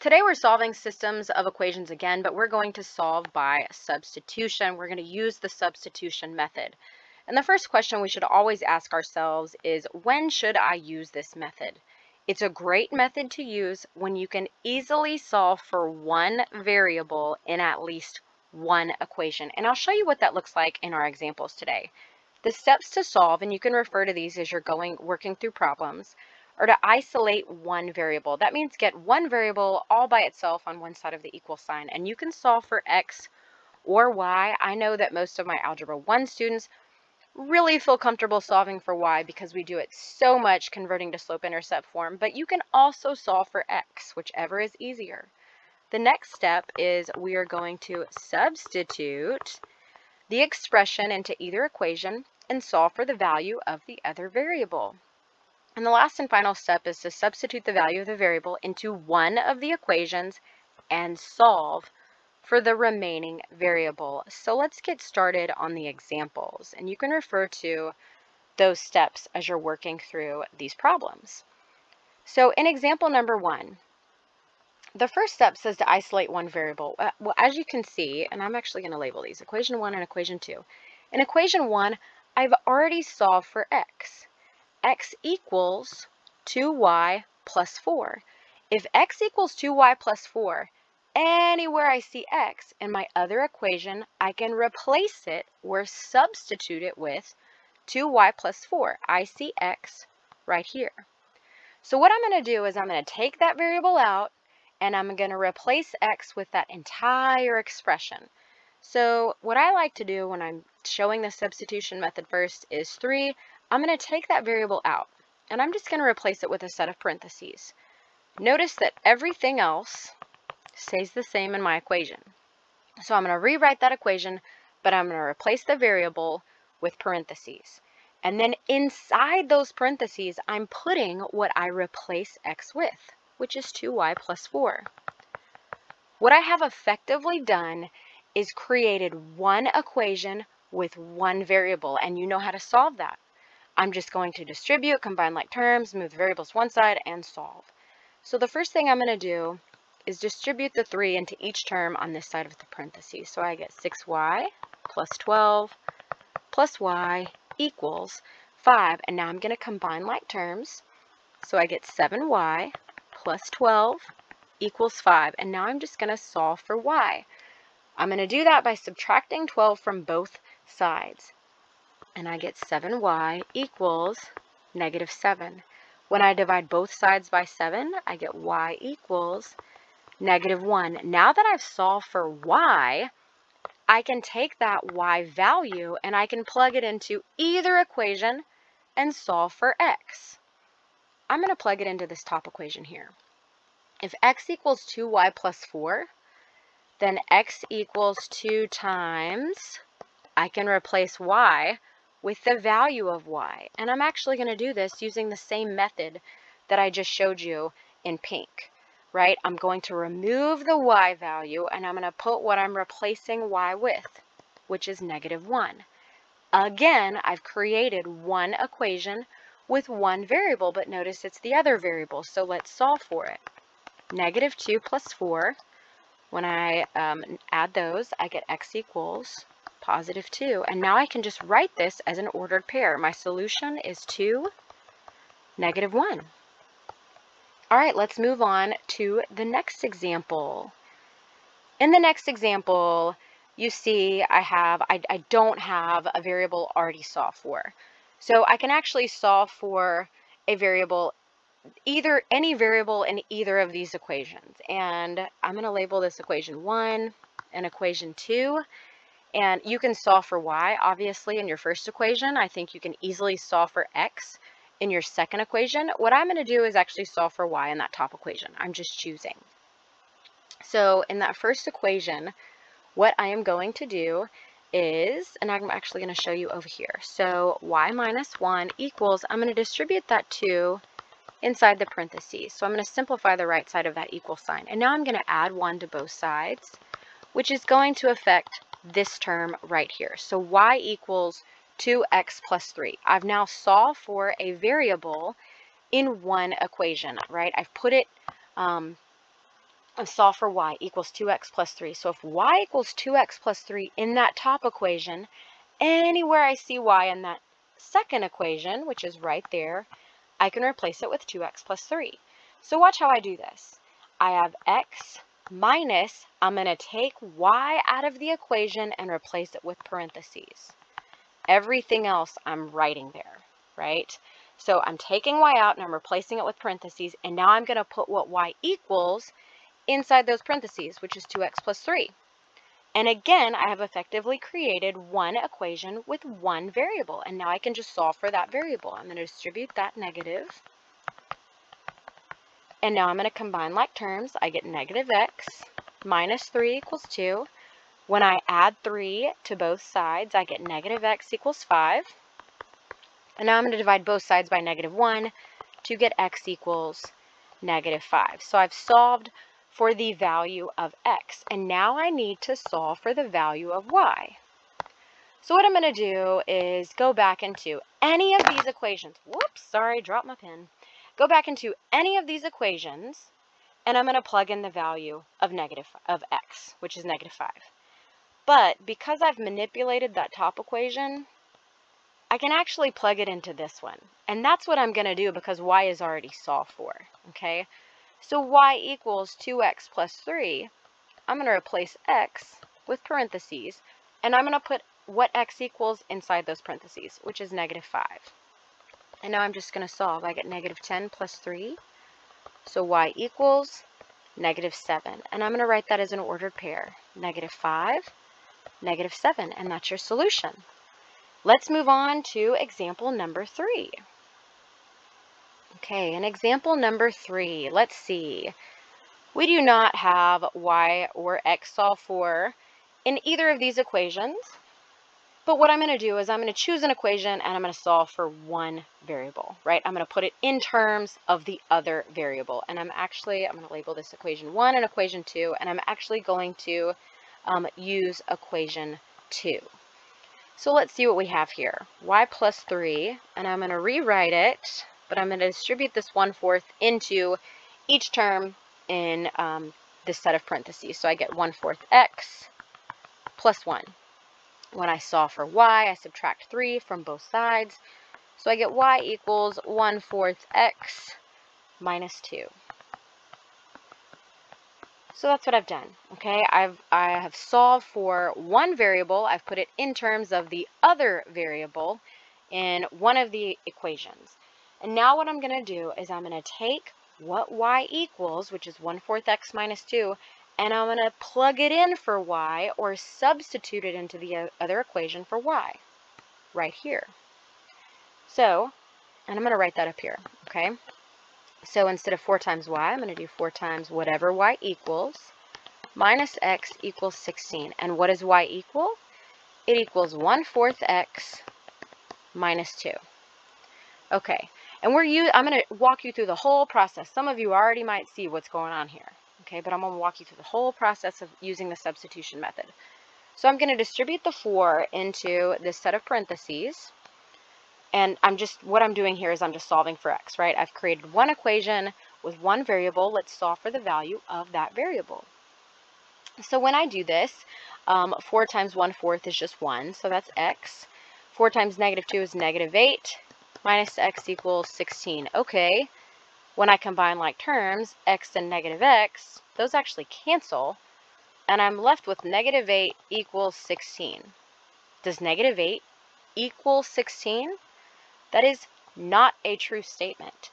Today we're solving systems of equations again, but we're going to solve by substitution. We're going to use the substitution method. And the first question we should always ask ourselves is, when should I use this method? It's a great method to use when you can easily solve for one variable in at least one equation. And I'll show you what that looks like in our examples today. The steps to solve, and you can refer to these as you're going working through problems, or to isolate one variable. That means get one variable all by itself on one side of the equal sign. And you can solve for x or y. I know that most of my Algebra 1 students really feel comfortable solving for y because we do it so much converting to slope-intercept form, but you can also solve for x, whichever is easier. The next step is we are going to substitute the expression into either equation and solve for the value of the other variable. And the last and final step is to substitute the value of the variable into one of the equations and solve for the remaining variable. So let's get started on the examples. And you can refer to those steps as you're working through these problems. So in example number one, the first step says to isolate one variable. Uh, well, as you can see, and I'm actually going to label these, equation one and equation two. In equation one, I've already solved for x x equals 2y plus 4. If x equals 2y plus 4, anywhere I see x in my other equation, I can replace it or substitute it with 2y plus 4. I see x right here. So what I'm going to do is I'm going to take that variable out and I'm going to replace x with that entire expression. So what I like to do when I'm showing the substitution method first is 3. I'm going to take that variable out, and I'm just going to replace it with a set of parentheses. Notice that everything else stays the same in my equation. So I'm going to rewrite that equation, but I'm going to replace the variable with parentheses. And then inside those parentheses, I'm putting what I replace x with, which is 2y plus 4. What I have effectively done is created one equation with one variable, and you know how to solve that. I'm just going to distribute, combine like terms, move the variables one side, and solve. So the first thing I'm going to do is distribute the 3 into each term on this side of the parentheses. So I get 6y plus 12 plus y equals 5. And now I'm going to combine like terms. So I get 7y plus 12 equals 5. And now I'm just going to solve for y. I'm going to do that by subtracting 12 from both sides and I get 7y equals negative 7. When I divide both sides by 7, I get y equals negative 1. Now that I've solved for y, I can take that y value and I can plug it into either equation and solve for x. I'm going to plug it into this top equation here. If x equals 2y plus 4, then x equals 2 times, I can replace y with the value of y. And I'm actually going to do this using the same method that I just showed you in pink, right? I'm going to remove the y value and I'm going to put what I'm replacing y with, which is negative 1. Again, I've created one equation with one variable, but notice it's the other variable, so let's solve for it. Negative 2 plus 4, when I um, add those, I get x equals positive 2. And now I can just write this as an ordered pair. My solution is 2, negative 1. All right, let's move on to the next example. In the next example, you see I have, I, I don't have a variable already solved for. So I can actually solve for a variable, either any variable in either of these equations. And I'm going to label this equation 1 and equation 2. And you can solve for y, obviously, in your first equation. I think you can easily solve for x in your second equation. What I'm going to do is actually solve for y in that top equation. I'm just choosing. So in that first equation, what I am going to do is, and I'm actually going to show you over here. So y minus 1 equals, I'm going to distribute that 2 inside the parentheses. So I'm going to simplify the right side of that equal sign. And now I'm going to add 1 to both sides, which is going to affect this term right here. So y equals 2x plus 3. I've now solved for a variable in one equation, right? I've put it um, and solve for y equals 2x plus 3. So if y equals 2x plus 3 in that top equation, anywhere I see y in that second equation, which is right there, I can replace it with 2x plus 3. So watch how I do this. I have x minus, I'm going to take y out of the equation and replace it with parentheses. Everything else I'm writing there, right? So I'm taking y out and I'm replacing it with parentheses, and now I'm going to put what y equals inside those parentheses, which is 2x plus 3. And again, I have effectively created one equation with one variable, and now I can just solve for that variable. I'm going to distribute that negative, and now I'm going to combine like terms. I get negative x minus 3 equals 2. When I add 3 to both sides, I get negative x equals 5. And now I'm going to divide both sides by negative 1 to get x equals negative 5. So I've solved for the value of x. And now I need to solve for the value of y. So what I'm going to do is go back into any of these equations. Whoops, sorry, dropped my pen. Go back into any of these equations, and I'm going to plug in the value of negative of x, which is negative 5. But because I've manipulated that top equation, I can actually plug it into this one. And that's what I'm going to do because y is already solved for, okay? So y equals 2x plus 3. I'm going to replace x with parentheses, and I'm going to put what x equals inside those parentheses, which is negative 5. And now I'm just going to solve. I get negative 10 plus 3. So y equals negative 7. And I'm going to write that as an ordered pair. Negative 5, negative 7. And that's your solution. Let's move on to example number 3. Okay, and example number three, let's see. We do not have y or x solve for in either of these equations, but what I'm going to do is I'm going to choose an equation and I'm going to solve for one variable, right? I'm going to put it in terms of the other variable, and I'm actually, I'm going to label this equation 1 and equation 2, and I'm actually going to um, use equation 2. So let's see what we have here. y plus 3, and I'm going to rewrite it but I'm going to distribute this one-fourth into each term in um, this set of parentheses. So I get one-fourth x plus 1. When I solve for y, I subtract 3 from both sides. So I get y equals one-fourth x minus 2. So that's what I've done, okay? I've, I have solved for one variable. I've put it in terms of the other variable in one of the equations. And now what I'm going to do is I'm going to take what y equals, which is 1 fourth x minus 2, and I'm going to plug it in for y or substitute it into the other equation for y right here. So, and I'm going to write that up here, okay? So instead of 4 times y, I'm going to do 4 times whatever y equals minus x equals 16. And what does y equal? It equals 1 fourth x minus 2. Okay, and we're you I'm going to walk you through the whole process. Some of you already might see what's going on here. Okay, but I'm going to walk you through the whole process of using the substitution method. So I'm going to distribute the 4 into this set of parentheses. And I'm just, what I'm doing here is I'm just solving for x, right? I've created one equation with one variable. Let's solve for the value of that variable. So when I do this, um, 4 times 1 fourth is just 1, so that's x. 4 times negative 2 is negative 8 minus x equals 16. Okay, when I combine like terms, x and negative x, those actually cancel, and I'm left with negative 8 equals 16. Does negative 8 equal 16? That is not a true statement.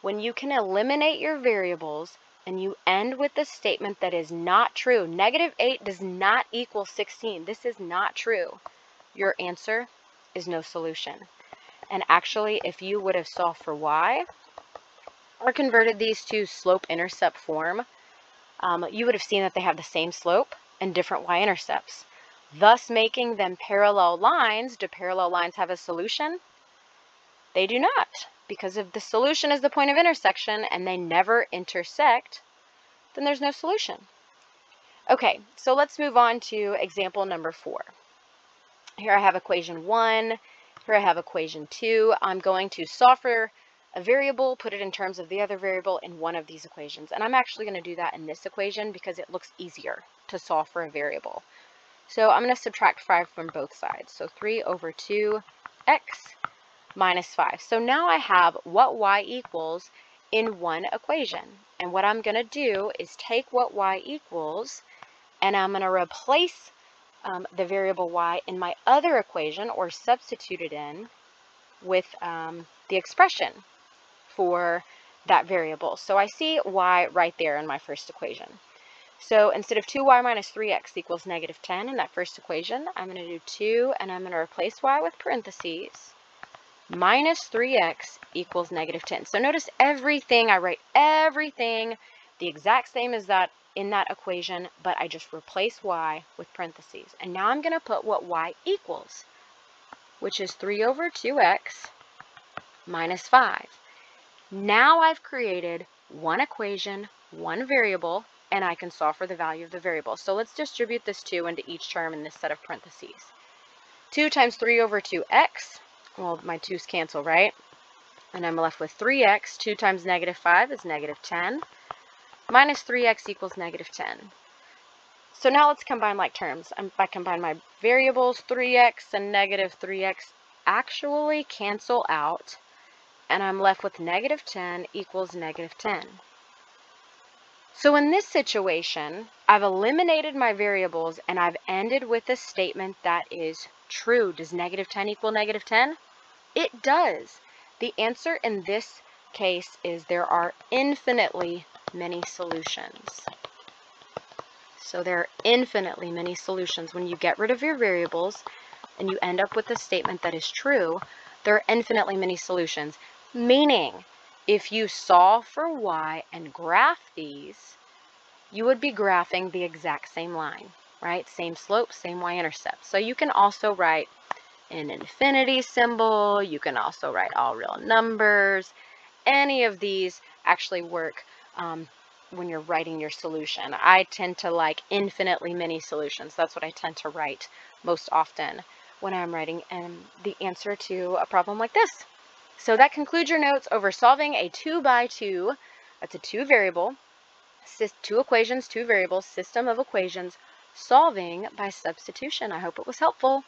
When you can eliminate your variables and you end with a statement that is not true, negative 8 does not equal 16. This is not true. Your answer is no solution. And actually, if you would have solved for y, or converted these to slope-intercept form, um, you would have seen that they have the same slope and different y-intercepts, thus making them parallel lines. Do parallel lines have a solution? They do not, because if the solution is the point of intersection and they never intersect, then there's no solution. Okay, so let's move on to example number four. Here I have equation one here I have equation 2. I'm going to solve for a variable, put it in terms of the other variable in one of these equations. And I'm actually going to do that in this equation because it looks easier to solve for a variable. So I'm going to subtract 5 from both sides. So 3 over 2x minus 5. So now I have what y equals in one equation. And what I'm going to do is take what y equals and I'm going to replace um, the variable y in my other equation or substitute it in with um, the expression for that variable. So I see y right there in my first equation. So instead of 2y minus 3x equals negative 10 in that first equation, I'm going to do 2 and I'm going to replace y with parentheses minus 3x equals negative 10. So notice everything, I write everything the exact same as that in that equation, but I just replace y with parentheses. And now I'm going to put what y equals, which is 3 over 2x minus 5. Now I've created one equation, one variable, and I can solve for the value of the variable. So let's distribute this 2 into each term in this set of parentheses. 2 times 3 over 2x, well, my 2's cancel, right? And I'm left with 3x. 2 times negative 5 is negative 10. Minus 3x equals negative 10. So now let's combine like terms. Um, I combine my variables, 3x and negative 3x actually cancel out, and I'm left with negative 10 equals negative 10. So in this situation, I've eliminated my variables and I've ended with a statement that is true. Does negative 10 equal negative 10? It does. The answer in this case is there are infinitely many solutions. So there are infinitely many solutions. When you get rid of your variables and you end up with a statement that is true, there are infinitely many solutions. Meaning, if you solve for y and graph these, you would be graphing the exact same line, right? Same slope, same y-intercept. So you can also write an infinity symbol. You can also write all real numbers. Any of these actually work um, when you're writing your solution. I tend to like infinitely many solutions. That's what I tend to write most often when I'm writing um, the answer to a problem like this. So that concludes your notes over solving a 2 by 2, that's a two variable, two equations, two variables, system of equations, solving by substitution. I hope it was helpful.